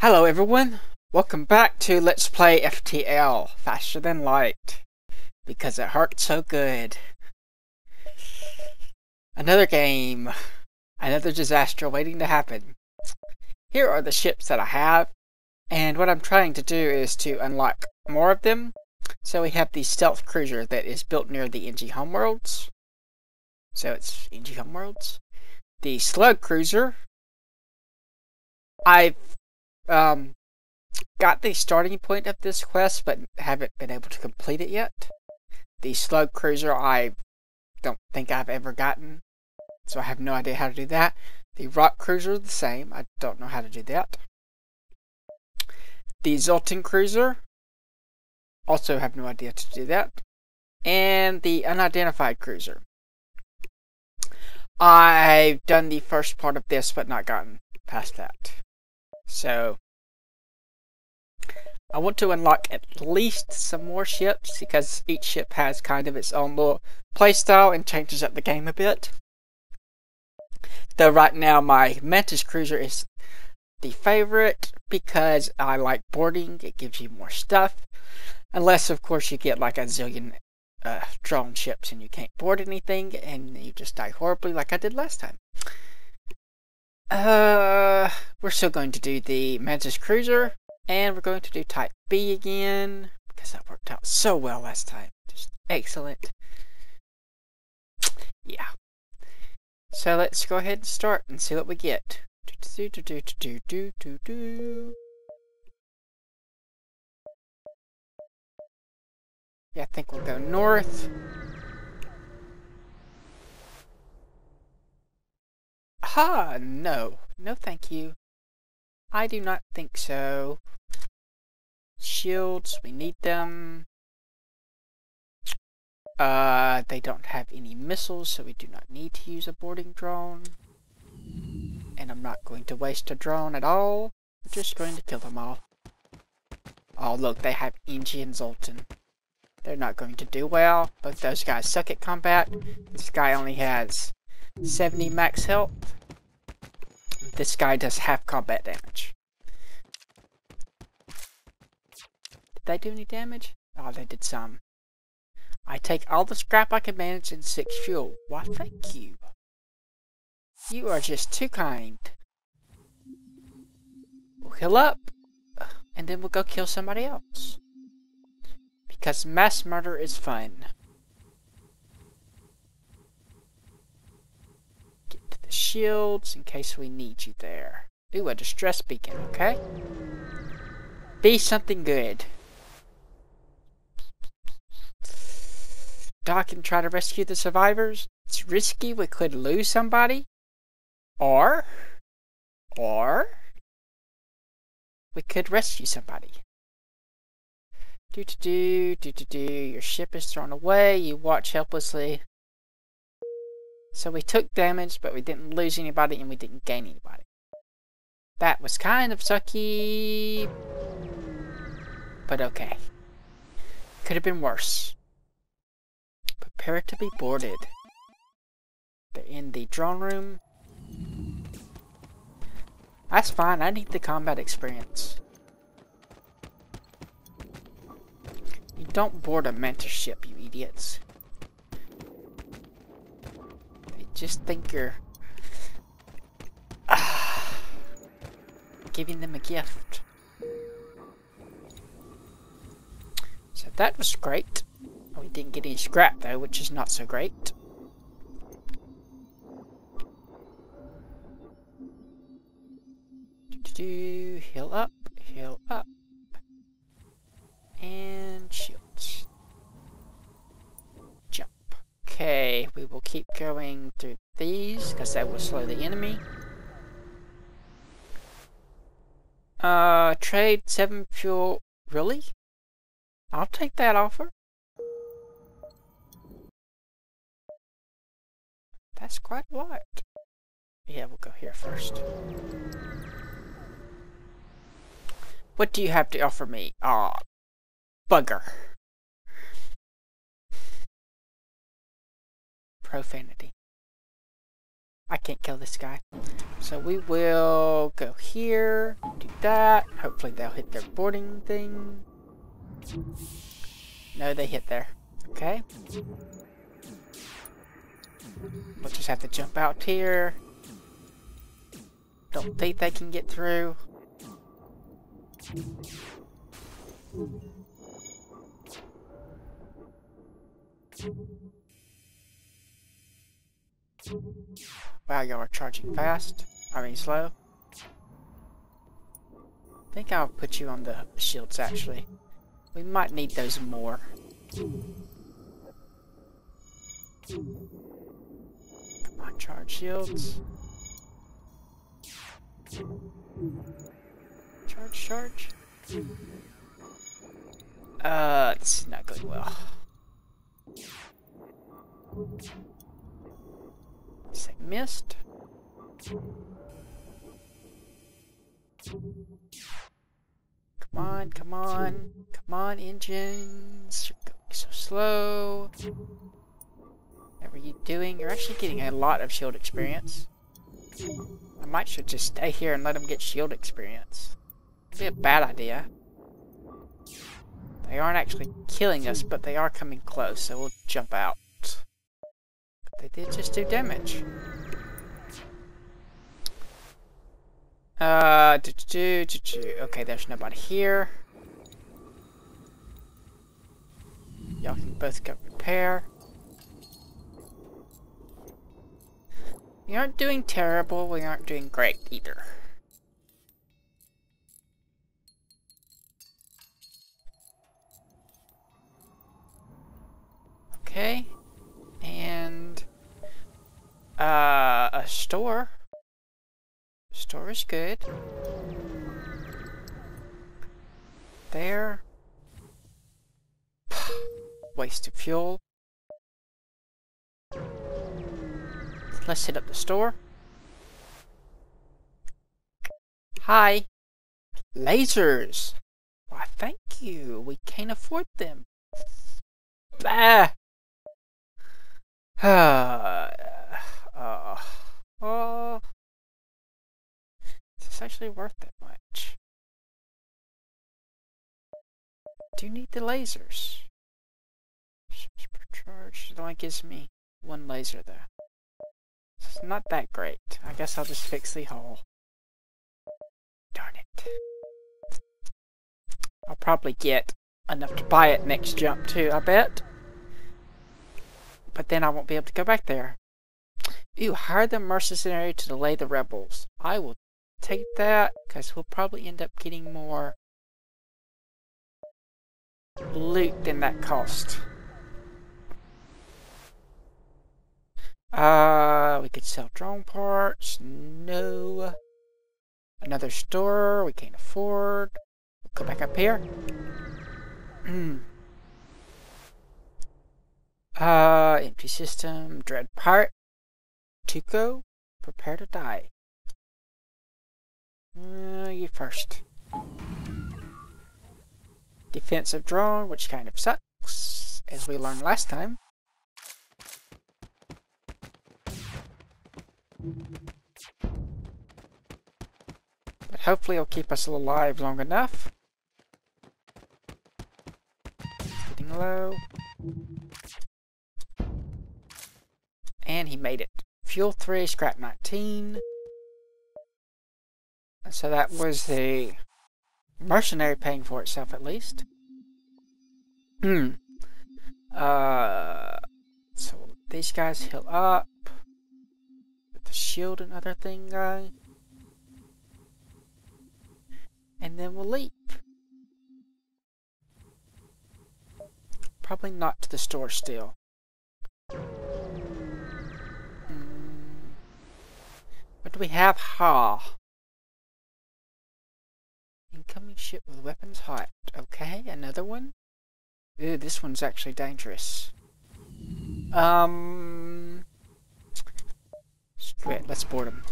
Hello everyone, welcome back to Let's Play FTL, Faster Than Light, because it hurts so good. Another game, another disaster waiting to happen. Here are the ships that I have, and what I'm trying to do is to unlock more of them. So we have the stealth cruiser that is built near the Engi Homeworlds. So it's Engi Homeworlds. The slug cruiser. I've um, got the starting point of this quest, but haven't been able to complete it yet. The slug cruiser I don't think I've ever gotten, so I have no idea how to do that. The rock cruiser the same, I don't know how to do that. The Zoltan cruiser, also have no idea to do that. And the unidentified cruiser. I've done the first part of this, but not gotten past that. So, I want to unlock at least some more ships because each ship has kind of its own little playstyle and changes up the game a bit. Though right now my Mantis Cruiser is the favorite because I like boarding, it gives you more stuff. Unless, of course, you get like a zillion uh, drone ships and you can't board anything and you just die horribly like I did last time. Uh, we're still going to do the Mantis Cruiser, and we're going to do Type B again, because that worked out so well last time. Just excellent. Yeah. So let's go ahead and start and see what we get. Do, do, do, do, do, do, do. Yeah, I think we'll go north. Ha! No. No thank you. I do not think so. Shields, we need them. Uh, they don't have any missiles, so we do not need to use a boarding drone. And I'm not going to waste a drone at all. I'm just going to kill them all. Oh, look, they have Engi and Zoltan. They're not going to do well. Both those guys suck at combat. This guy only has 70 max health. This guy does half combat damage. Did they do any damage? Oh, they did some. I take all the scrap I can manage and six fuel. Why, thank you. You are just too kind. We'll heal up, and then we'll go kill somebody else. Because mass murder is fun. the shields in case we need you there. Ooh, a distress beacon, okay? Be something good. Dock and try to rescue the survivors. It's risky, we could lose somebody. Or, or, we could rescue somebody. Do do do do do do. Your ship is thrown away. You watch helplessly so we took damage, but we didn't lose anybody and we didn't gain anybody. That was kind of sucky, but okay. Could have been worse. Prepare to be boarded. They're in the drone room. That's fine, I need the combat experience. You don't board a Mantis ship, you idiots just think you're giving them a gift. So that was great. We didn't get any scrap though, which is not so great. Slow the enemy. Uh, trade 7 fuel. Really? I'll take that offer. That's quite a lot. Yeah, we'll go here first. What do you have to offer me? Aw, oh, bugger. profanity. I can't kill this guy. So we will go here, do that. Hopefully they'll hit their boarding thing. No, they hit there. Okay. We'll just have to jump out here. Don't think they can get through. Wow, y'all are charging fast. I mean slow. I think I'll put you on the shields actually. We might need those more. Come on, charge shields. Charge, charge. Uh, is not going well. Missed. Come on, come on, come on, engines. You're going so slow. What are you doing? You're actually getting a lot of shield experience. I might should just stay here and let them get shield experience. It'd be a bad idea. They aren't actually killing us, but they are coming close, so we'll jump out. They did just do damage. Uh, do, do, do, okay, there's nobody here. Y'all can both go repair. We aren't doing terrible, we aren't doing great either. Okay. And uh a store. Store is good. There. Waste of fuel. Let's hit up the store. Hi. Lasers. Why, thank you. We can't afford them. Ah. uh, uh, oh. Is this actually worth that much? Do you need the lasers? Charge. It only gives me one laser there. It's not that great. I guess I'll just fix the hole. Darn it. I'll probably get enough to buy it next jump too, I bet. But then I won't be able to go back there. Ooh, hire the mercenary to delay the rebels. I will take that, because we'll probably end up getting more loot than that cost. Uh, we could sell drone parts. No. Another store we can't afford. We'll go back up here. uh, empty system. Dread part. Tuco, prepare to die. Uh, you first. Defensive drone, which kind of sucks, as we learned last time. But hopefully it'll keep us alive long enough. Getting low. And he made it. Fuel 3, scrap 19. So that was the mercenary paying for itself at least. Hmm. Uh, so these guys heal up the shield and other thing guy. And then we'll leave. Probably not to the store still. Mm. Do we have? Ha. Incoming ship with weapons hot. Okay, another one? Ew, this one's actually dangerous. Um... Wait, let's board him.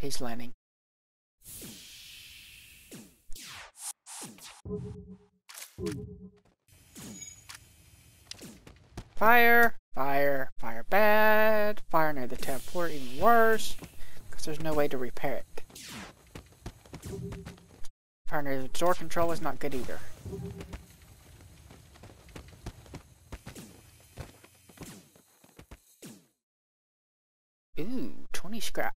He's landing. Fire! Fire, fire bad. Fire near the teleport even worse. Because there's no way to repair it. The door control is not good either. Ooh, 20 scrap.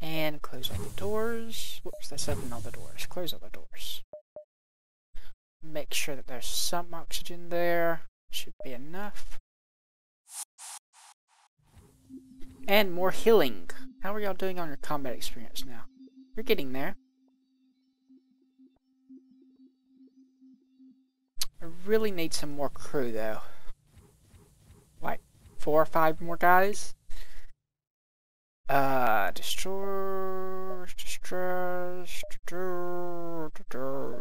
And close all the doors. Whoops, that's open all the doors. Close all the doors. Make sure that there's some oxygen there. Should be enough. And more healing. How are y'all doing on your combat experience now? You're getting there. I really need some more crew though. Like four or five more guys. Uh, destroy, destroy, destroy, destroy.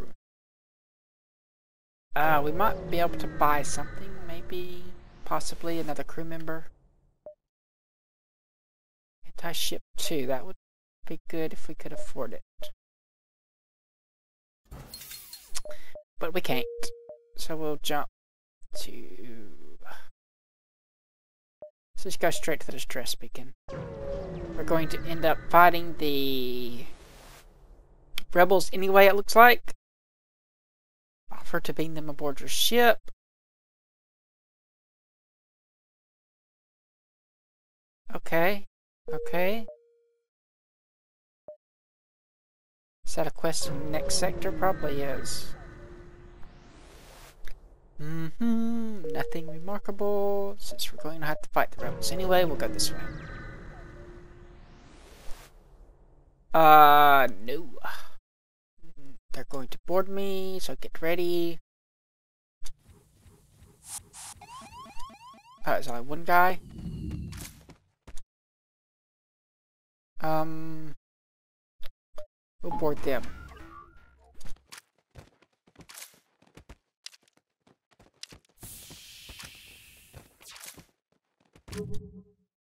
Uh, we might be able to buy something, maybe, possibly another crew member. Anti-ship 2, that would be good if we could afford it. But we can't, so we'll jump to... Let's just go straight to the distress beacon. We're going to end up fighting the rebels anyway, it looks like. Offer to bring them aboard your ship. Okay. Okay. Is that a quest in the next sector? Probably is. Mm-hmm. Nothing remarkable. Since we're going to have to fight the rebels anyway, we'll go this way. Uh, no. They're going to board me, so get ready. Oh, there's only one guy. Um, we'll board them.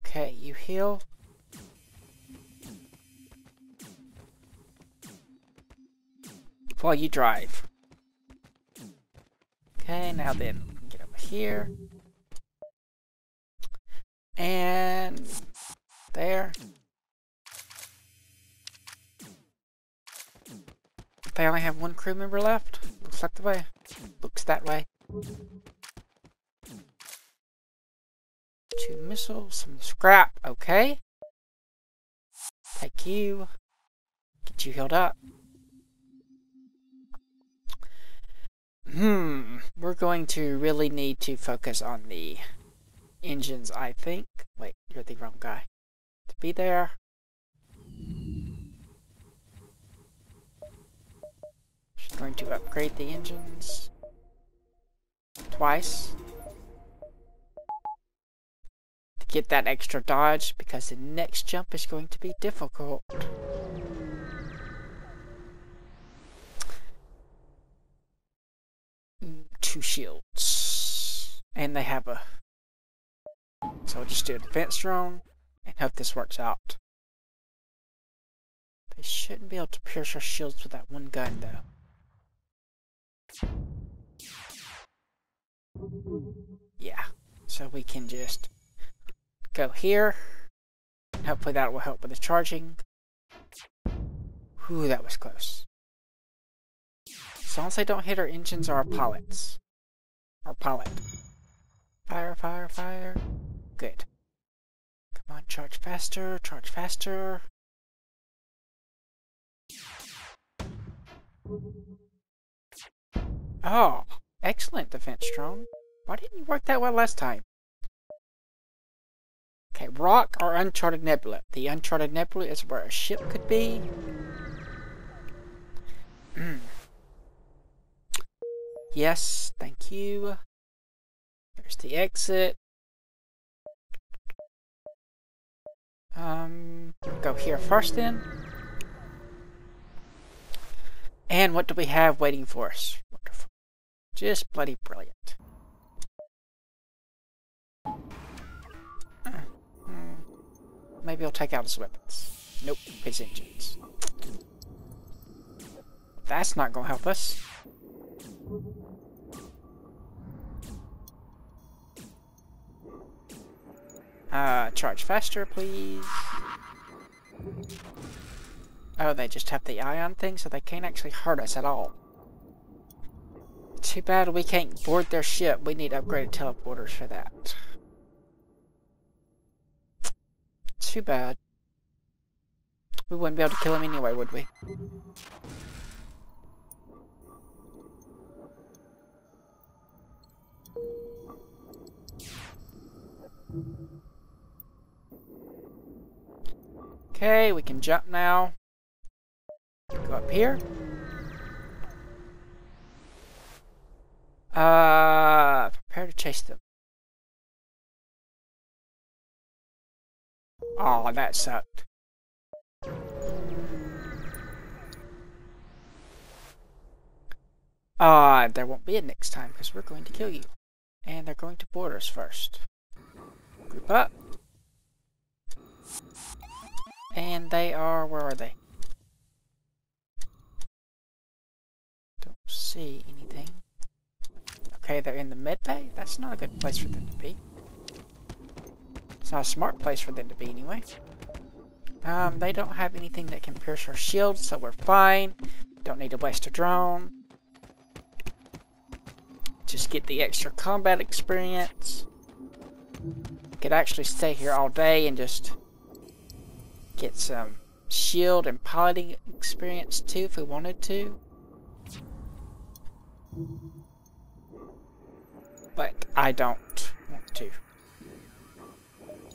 Okay, you heal. while you drive. Okay, now then, get over here. And there. They only have one crew member left. Looks like the way. Looks that way. Two missiles, some scrap. Okay. Thank you. Get you healed up. Hmm, we're going to really need to focus on the engines, I think. Wait, you're the wrong guy. To be there. Going to upgrade the engines. Twice. To get that extra dodge, because the next jump is going to be difficult. two shields. And they have a... So I'll just do a defense drone and hope this works out. They shouldn't be able to pierce our shields with that one gun, though. Yeah, so we can just go here. Hopefully that will help with the charging. Whew, that was close. As long as they don't hit our engines or our pilots. Our pilot. Fire, fire, fire. Good. Come on, charge faster, charge faster. Oh, excellent defense drone. Why didn't you work that well last time? Okay, rock or uncharted nebula. The uncharted nebula is where a ship could be. Hmm. Yes, thank you. There's the exit. Um, go here first then. And what do we have waiting for us? wonderful. Just bloody brilliant. Uh, hmm. Maybe I'll take out his weapons. Nope, his engines. That's not gonna help us. Uh, charge faster, please. Oh, they just have the ion thing, so they can't actually hurt us at all. Too bad we can't board their ship. We need upgraded teleporters for that. Too bad. We wouldn't be able to kill him anyway, would we? Okay, we can jump now. Go up here. Uh, prepare to chase them. Oh, that sucked. Ah, uh, there won't be a next time because we're going to kill you. And they're going to board us first. Group up. And they are, where are they? Don't see anything. Okay, they're in the med bay? That's not a good place for them to be. It's not a smart place for them to be anyway. Um, they don't have anything that can pierce our shield, so we're fine. Don't need to waste a drone. Just get the extra combat experience. Could actually stay here all day and just get some shield and piloting experience too if we wanted to. But I don't want to.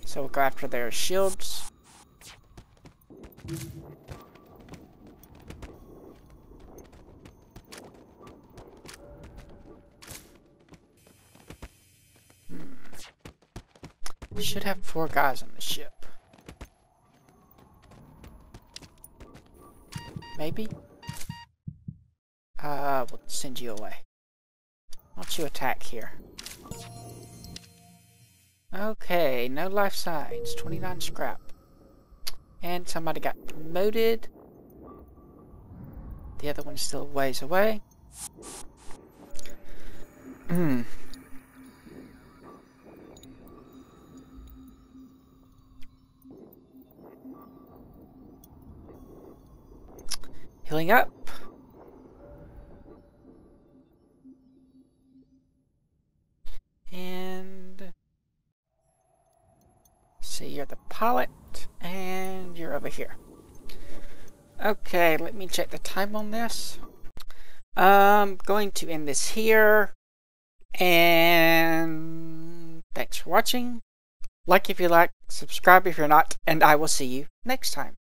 So we'll go after their shields. Hmm. We should have four guys on the ship. Maybe? Uh, we'll send you away. Don't you attack here? Okay, no life signs, 29 scrap. And somebody got promoted. The other one's still ways away. Hmm. Healing up. Pilot, and you're over here. Okay, let me check the time on this. I'm going to end this here. And thanks for watching. Like if you like, subscribe if you're not, and I will see you next time.